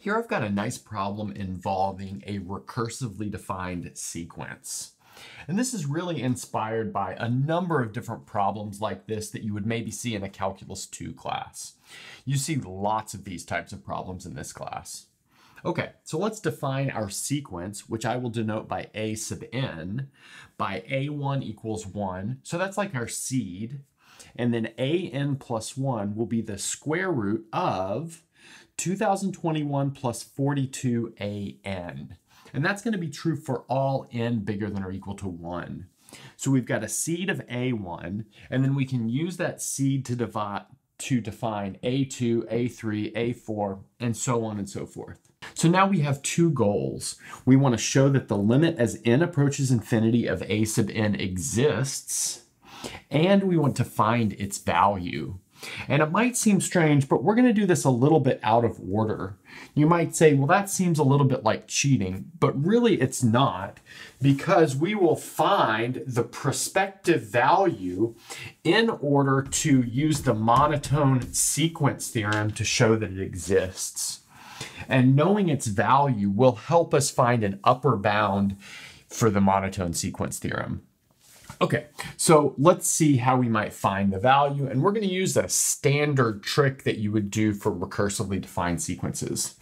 Here I've got a nice problem involving a recursively defined sequence. And this is really inspired by a number of different problems like this that you would maybe see in a Calculus 2 class. You see lots of these types of problems in this class. Okay, so let's define our sequence, which I will denote by a sub n, by a1 equals 1. So that's like our seed. And then an plus 1 will be the square root of 2021 plus 42an. And that's going to be true for all n bigger than or equal to 1. So we've got a seed of a1, and then we can use that seed to divide to define a2, a3, a4, and so on and so forth. So now we have two goals. We want to show that the limit as n approaches infinity of a sub n exists, and we want to find its value. And it might seem strange, but we're going to do this a little bit out of order. You might say, well, that seems a little bit like cheating, but really it's not because we will find the prospective value in order to use the monotone sequence theorem to show that it exists. And knowing its value will help us find an upper bound for the monotone sequence theorem. Okay, so let's see how we might find the value. And we're going to use a standard trick that you would do for recursively defined sequences.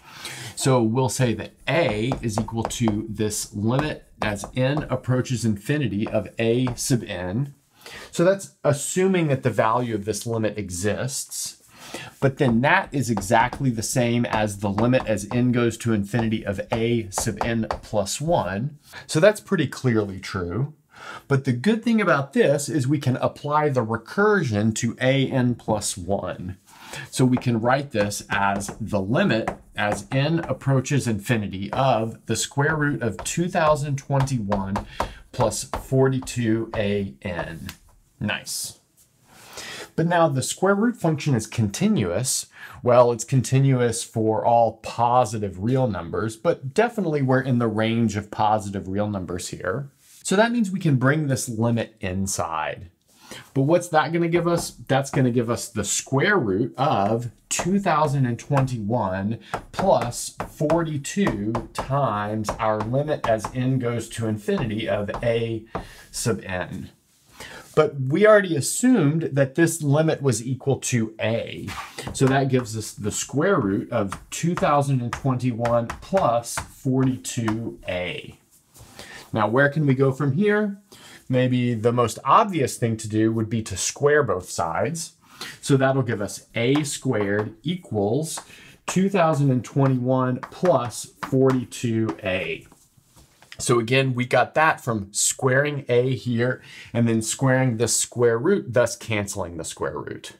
So we'll say that a is equal to this limit as n approaches infinity of a sub n. So that's assuming that the value of this limit exists. But then that is exactly the same as the limit as n goes to infinity of a sub n plus 1. So that's pretty clearly true. But the good thing about this is we can apply the recursion to an plus 1. So we can write this as the limit as n approaches infinity of the square root of 2021 plus 42an. Nice. But now the square root function is continuous. Well, it's continuous for all positive real numbers, but definitely we're in the range of positive real numbers here. So that means we can bring this limit inside. But what's that going to give us? That's going to give us the square root of 2021 plus 42 times our limit as n goes to infinity of a sub n. But we already assumed that this limit was equal to a. So that gives us the square root of 2021 plus 42a. Now, where can we go from here? Maybe the most obvious thing to do would be to square both sides. So that'll give us a squared equals 2021 plus 42a. So again, we got that from squaring a here and then squaring the square root, thus canceling the square root.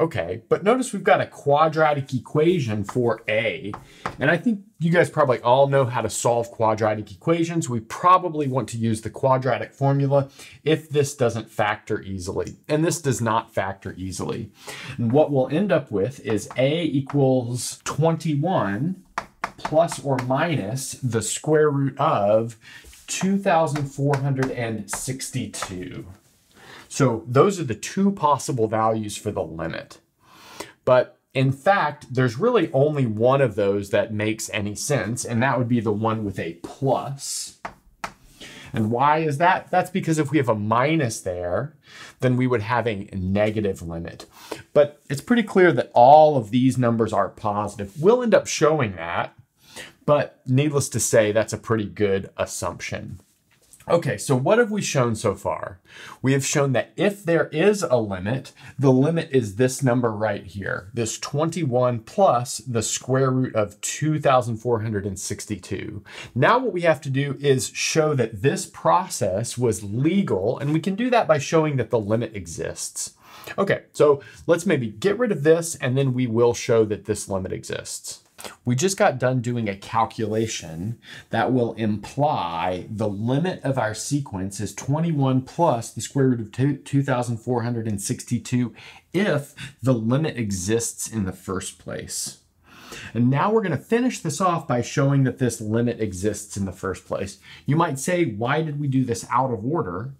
Okay, but notice we've got a quadratic equation for A. And I think you guys probably all know how to solve quadratic equations. We probably want to use the quadratic formula if this doesn't factor easily. And this does not factor easily. And what we'll end up with is A equals 21 plus or minus the square root of 2,462. So those are the two possible values for the limit. But in fact, there's really only one of those that makes any sense, and that would be the one with a plus. And why is that? That's because if we have a minus there, then we would have a negative limit. But it's pretty clear that all of these numbers are positive. We'll end up showing that, but needless to say, that's a pretty good assumption. Okay, so what have we shown so far? We have shown that if there is a limit, the limit is this number right here, this 21 plus the square root of 2,462. Now what we have to do is show that this process was legal, and we can do that by showing that the limit exists. Okay, so let's maybe get rid of this, and then we will show that this limit exists. We just got done doing a calculation that will imply the limit of our sequence is 21 plus the square root of 2,462 if the limit exists in the first place. And now we're going to finish this off by showing that this limit exists in the first place. You might say, why did we do this out of order?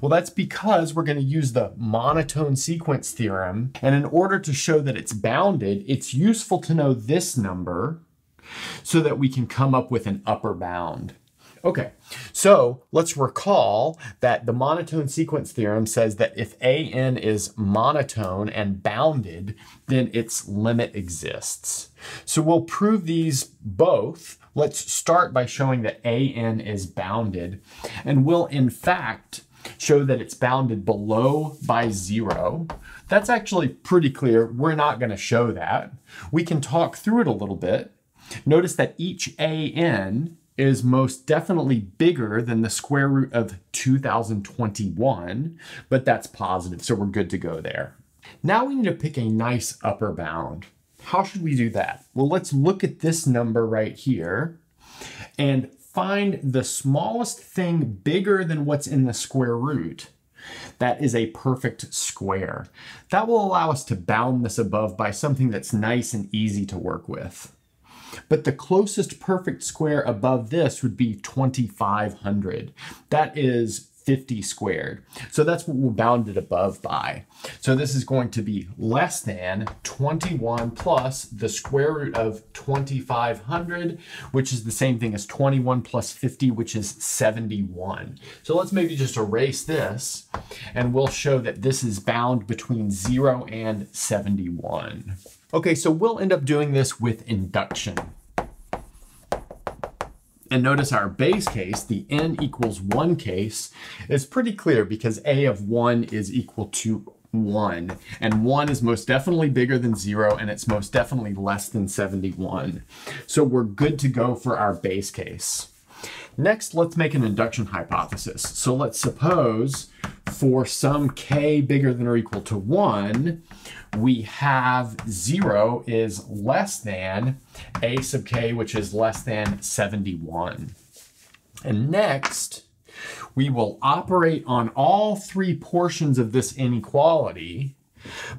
Well, that's because we're going to use the monotone sequence theorem. And in order to show that it's bounded, it's useful to know this number so that we can come up with an upper bound. Okay, so let's recall that the monotone sequence theorem says that if an is monotone and bounded, then its limit exists. So we'll prove these both. Let's start by showing that an is bounded, and we'll in fact show that it's bounded below by zero. That's actually pretty clear. We're not going to show that. We can talk through it a little bit. Notice that each an is most definitely bigger than the square root of 2021, but that's positive, so we're good to go there. Now we need to pick a nice upper bound. How should we do that? Well, let's look at this number right here and find the smallest thing bigger than what's in the square root. That is a perfect square. That will allow us to bound this above by something that's nice and easy to work with. But the closest perfect square above this would be 2500. That is 50 squared. So that's what we'll bound it above by. So this is going to be less than 21 plus the square root of 2500, which is the same thing as 21 plus 50, which is 71. So let's maybe just erase this and we'll show that this is bound between 0 and 71. Okay, so we'll end up doing this with induction. And notice our base case, the n equals 1 case, is pretty clear because a of 1 is equal to 1. And 1 is most definitely bigger than 0, and it's most definitely less than 71. So we're good to go for our base case. Next, let's make an induction hypothesis. So let's suppose for some k bigger than or equal to 1, we have 0 is less than a sub k, which is less than 71. And next, we will operate on all three portions of this inequality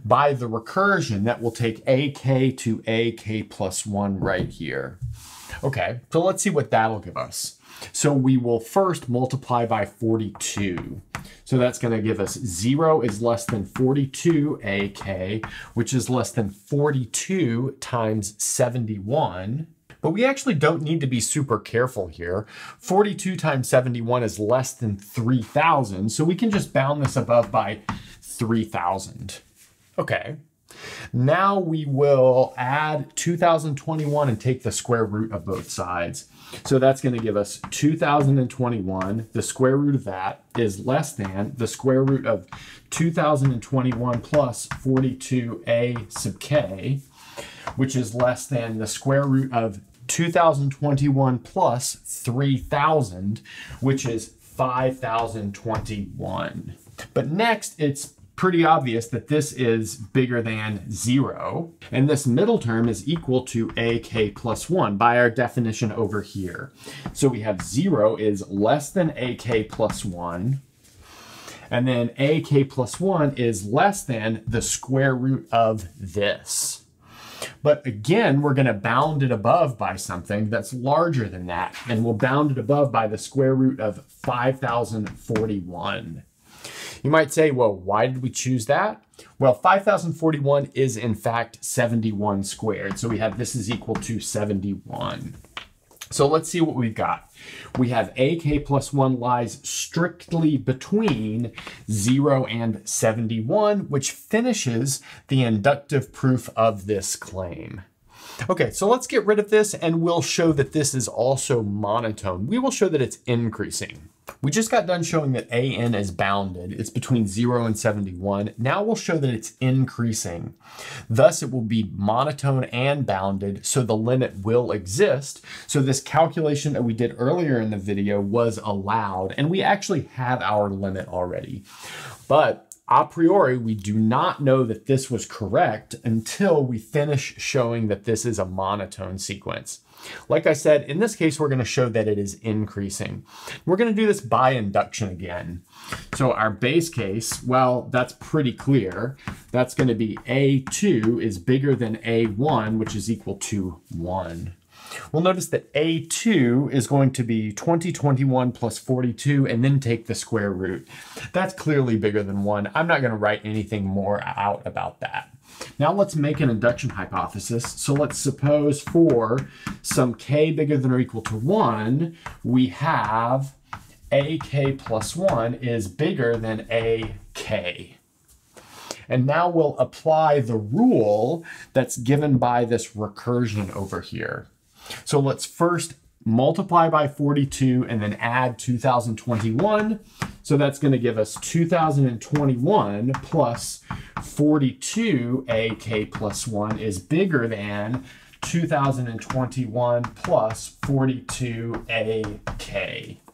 by the recursion that will take ak to ak plus 1 right here. Okay, so let's see what that'll give us. So we will first multiply by 42. So that's going to give us 0 is less than 42 AK, which is less than 42 times 71. But we actually don't need to be super careful here. 42 times 71 is less than 3,000, so we can just bound this above by 3,000. Okay, now we will add 2021 and take the square root of both sides. So that's going to give us 2021. The square root of that is less than the square root of 2021 plus 42a sub k, which is less than the square root of 2021 plus 3000, which is 5021. But next, it's pretty obvious that this is bigger than zero. And this middle term is equal to ak plus one by our definition over here. So we have zero is less than ak plus one. And then ak plus one is less than the square root of this. But again, we're going to bound it above by something that's larger than that. And we'll bound it above by the square root of 5041. You might say, well, why did we choose that? Well, 5,041 is in fact 71 squared. So we have this is equal to 71. So let's see what we've got. We have AK plus 1 lies strictly between 0 and 71, which finishes the inductive proof of this claim. Okay, so let's get rid of this and we'll show that this is also monotone. We will show that it's increasing. We just got done showing that AN is bounded. It's between 0 and 71. Now we'll show that it's increasing. Thus, it will be monotone and bounded, so the limit will exist. So this calculation that we did earlier in the video was allowed, and we actually have our limit already. But a priori, we do not know that this was correct until we finish showing that this is a monotone sequence. Like I said, in this case, we're going to show that it is increasing. We're going to do this by induction again. So our base case, well, that's pretty clear. That's going to be A2 is bigger than A1, which is equal to 1. We'll notice that A2 is going to be 2021 plus 42 and then take the square root. That's clearly bigger than 1. I'm not going to write anything more out about that. Now let's make an induction hypothesis. So let's suppose for some k bigger than or equal to 1, we have ak plus 1 is bigger than ak. And now we'll apply the rule that's given by this recursion over here. So let's first multiply by 42 and then add 2021. So that's going to give us 2021 plus 42 AK plus 1 is bigger than 2021 plus 42 AK.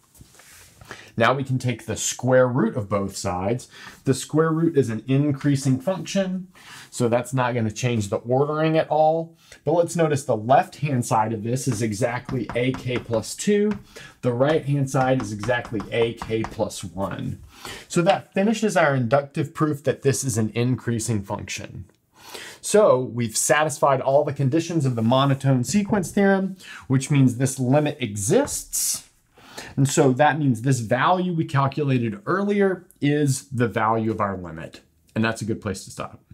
Now we can take the square root of both sides. The square root is an increasing function, so that's not going to change the ordering at all. But let's notice the left-hand side of this is exactly ak plus 2. The right-hand side is exactly ak plus 1. So that finishes our inductive proof that this is an increasing function. So we've satisfied all the conditions of the monotone sequence theorem, which means this limit exists. And so that means this value we calculated earlier is the value of our limit. And that's a good place to stop.